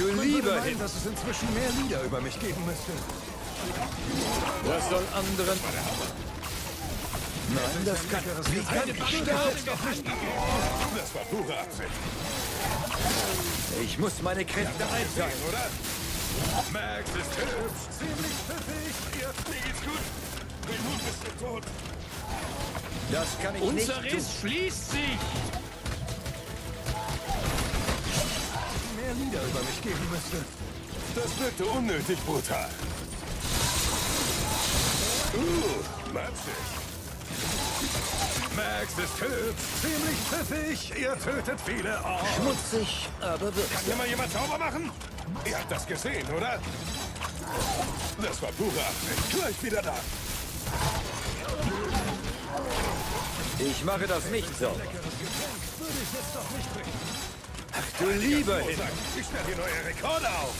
du lieber meinen, hin. dass es inzwischen mehr Lieder über mich geben müsste. Das soll anderen... Nein, das kann... Wie kann ich sterben? Das war pure Absicht, Ich muss meine Kräfte einteilen. oder? Max ist hübsch. Ziemlich pfiffig. Ihr Mir geht's gut. Mein Hund ist tot. Das kann ich nicht Unser tun. Riss schließt sich. Lieder über mich geben müsste. Das wirkte unnötig brutal. Uh, matschig. Max ist hübsch. Ziemlich pfiffig. Ihr tötet viele. Oh. Schmutzig, aber Kann wirksam. hier mal jemand sauber machen? Ihr habt das gesehen, oder? Das war pure Absicht. Gleich wieder da. Ich mache das nicht so. Würde ich jetzt doch nicht trinken. Ach du lieber. Ich stelle hier neue Rekorde auf.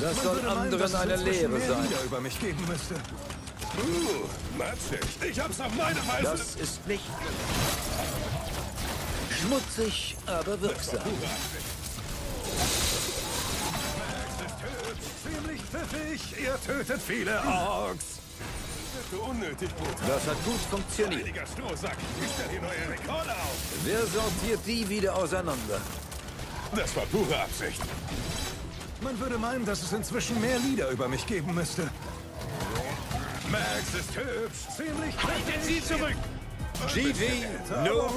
Das Man soll anderen eine Lehre sein. Über mich geben müsste. Uh, matschig. Ich hab's auf meine Weise. Das ist nicht... Schmutzig, aber wirksam. Ziemlich pfiffig. Ihr tötet viele Orks. Wirkte unnötig brutal. Das hat gut funktioniert. Heiliger Strohsack. Ich stelle hier neue Rekorde auf. Wer sortiert die wieder auseinander? Das war pure Absicht. Man würde meinen, dass es inzwischen mehr Lieder über mich geben müsste. Max ist hübsch. Ziemlich Haltet sie zurück. Aber no auch